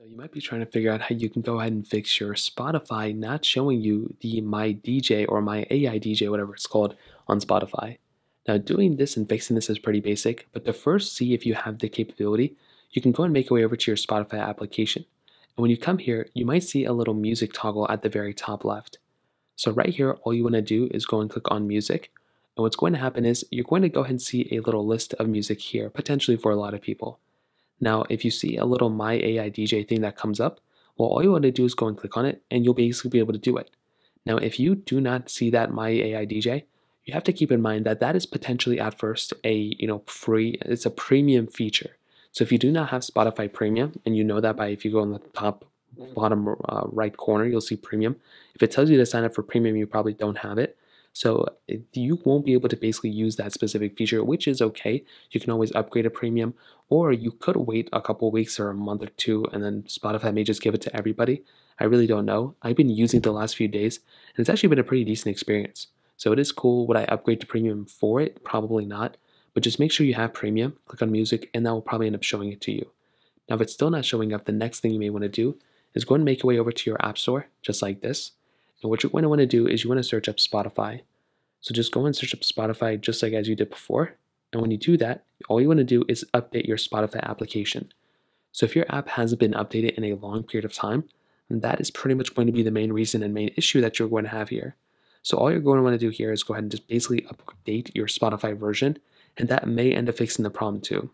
So you might be trying to figure out how you can go ahead and fix your Spotify not showing you the My DJ or My AI DJ, whatever it's called, on Spotify. Now doing this and fixing this is pretty basic, but to first see if you have the capability, you can go and make your way over to your Spotify application. And when you come here, you might see a little music toggle at the very top left. So right here, all you want to do is go and click on music. And what's going to happen is you're going to go ahead and see a little list of music here, potentially for a lot of people. Now, if you see a little My AI DJ thing that comes up, well, all you want to do is go and click on it, and you'll basically be able to do it. Now, if you do not see that My AI DJ, you have to keep in mind that that is potentially at first a you know free, it's a premium feature. So if you do not have Spotify Premium, and you know that by if you go on the top bottom uh, right corner, you'll see Premium. If it tells you to sign up for Premium, you probably don't have it. So you won't be able to basically use that specific feature, which is okay. You can always upgrade a premium, or you could wait a couple weeks or a month or two, and then Spotify may just give it to everybody. I really don't know. I've been using it the last few days, and it's actually been a pretty decent experience. So it is cool. Would I upgrade to premium for it? Probably not. But just make sure you have premium, click on music, and that will probably end up showing it to you. Now, if it's still not showing up, the next thing you may want to do is go and make your way over to your app store, just like this. And what you're going to want to do is you want to search up Spotify. So just go and search up Spotify just like as you did before. And when you do that, all you want to do is update your Spotify application. So if your app hasn't been updated in a long period of time, that is pretty much going to be the main reason and main issue that you're going to have here. So all you're going to want to do here is go ahead and just basically update your Spotify version, and that may end up fixing the problem too.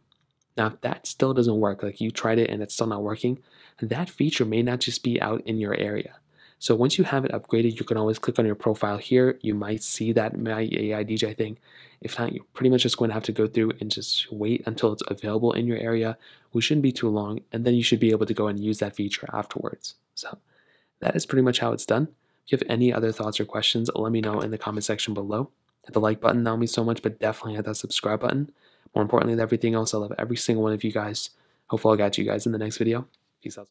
Now, if that still doesn't work, like you tried it and it's still not working, that feature may not just be out in your area. So once you have it upgraded, you can always click on your profile here. You might see that My AI DJ thing. If not, you're pretty much just going to have to go through and just wait until it's available in your area, which shouldn't be too long, and then you should be able to go and use that feature afterwards. So that is pretty much how it's done. If you have any other thoughts or questions, let me know in the comment section below. Hit the like button, would mean so much, but definitely hit that subscribe button. More importantly than everything else, I love every single one of you guys. Hopefully I'll catch you guys in the next video. Peace out.